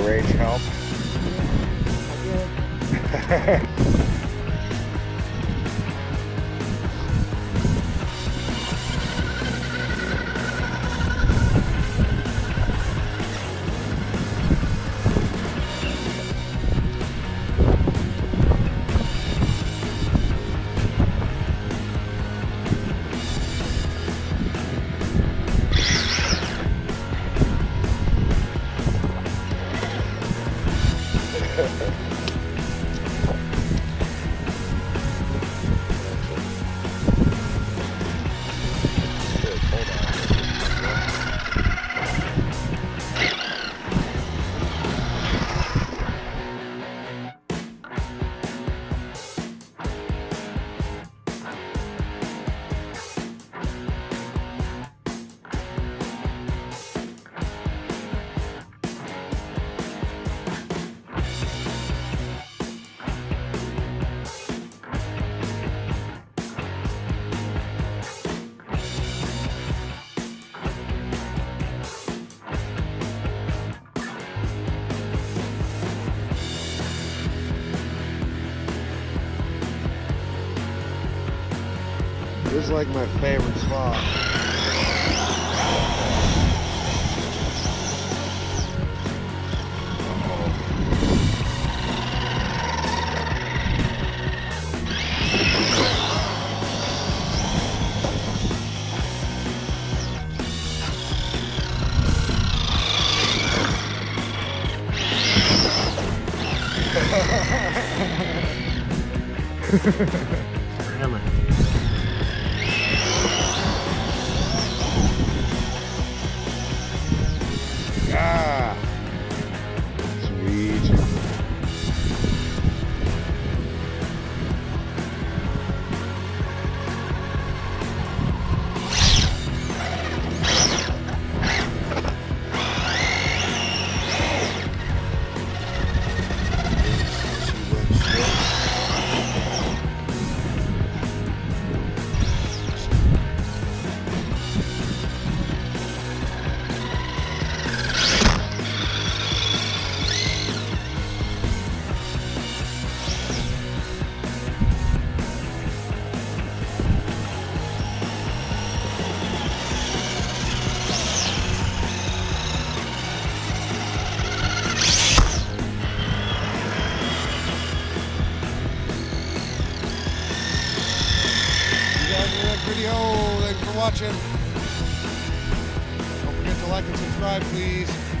range help? Ha ha ha. This is like my favorite spot. Really? Video. Thanks for watching. Don't forget to like and subscribe, please.